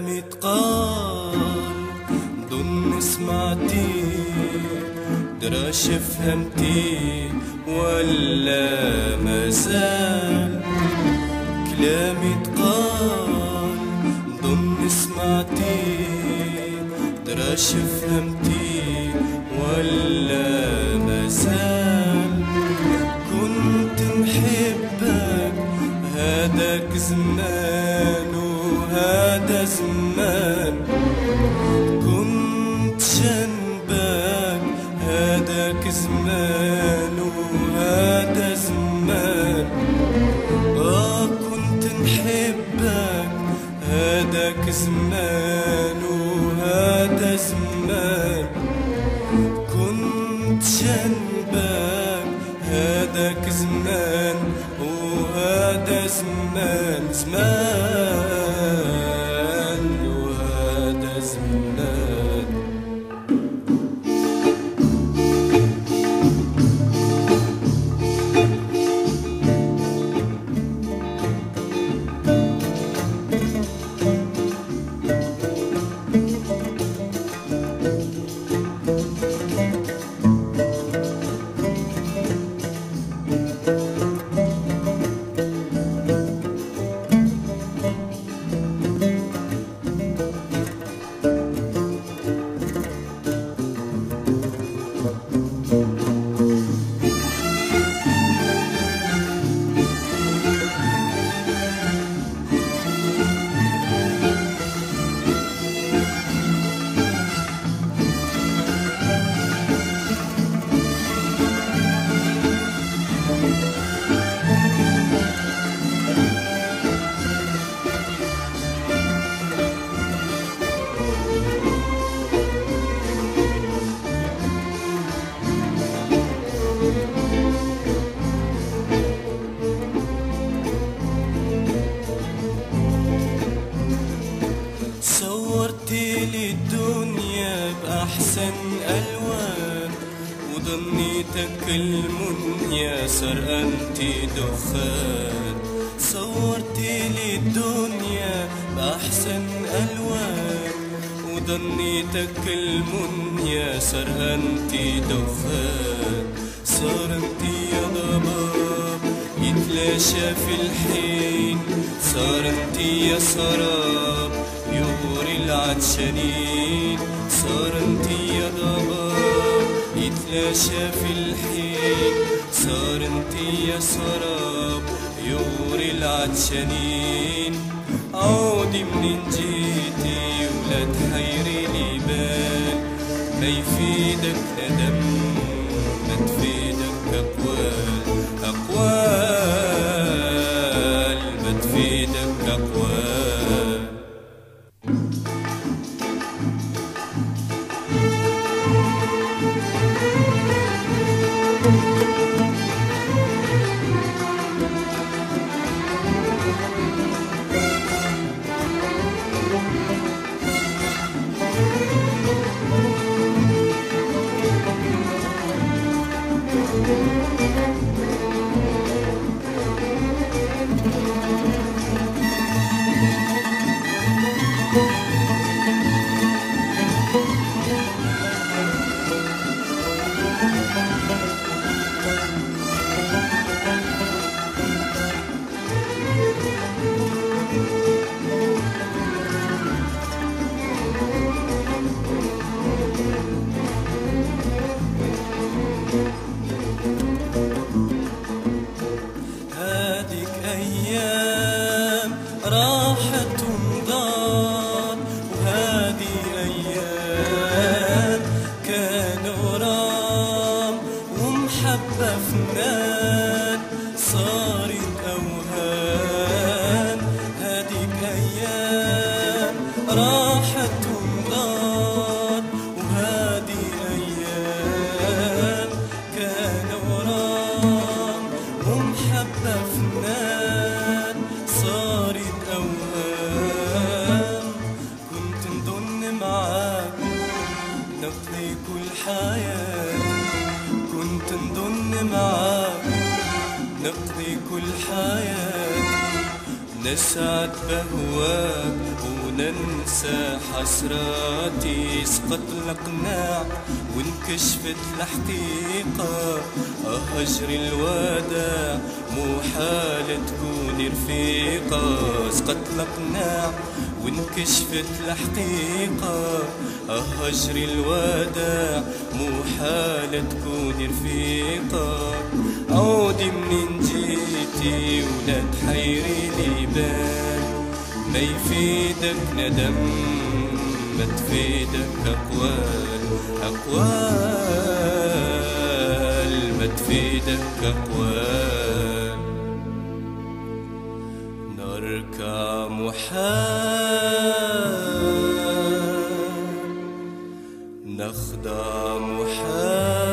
كلامي اتقال ضن سمعتي دراش فهمتي ولا مازال كلامي اتقال ضن سمعتي دراش فهمتي ولا مازال كنت نحبك هذاك زمان. وهذا زمان كنت جنبك هذاك زمان وهذا زمان. آه كنت نحبك هذاك زمان وهذا زمان. كنت جنبك هذاك زمان وهذا زمان. زمان. الدنيا بأحسن ألوان. وضنيتك صار أنت دخان. صورتي لي الدنيا بأحسن ألوان. وضنيتك صار أنت دخان. صار أنت يا ضباب يتلاشى في الحين. صار انت يا سراب يغري العطشانين صار انت يا ضباب يتلاشى في الحين صار انت يا سراب يغري العطشانين عودي منين جيتي ولا تحيري لي بال ما يفيدك ندم. Thank you. لي كل حياتي كنت نظن معاك. نقضي كل حياتي نسعد بهواك وننسى حسراتي. سقط القناع وانكشفت الحقيقة أهجر الوداع مو حال تكون رفيقة. سقط القناع وانكشفت الحقيقة أهجر الوداع مو حال تكون رفيقة. عودي منين جيتي ولا تحيري لي بال؟ ما يفيدك ندم ما تفيدك أقوال. أقوال ما تفيدك أقوال. ومحمد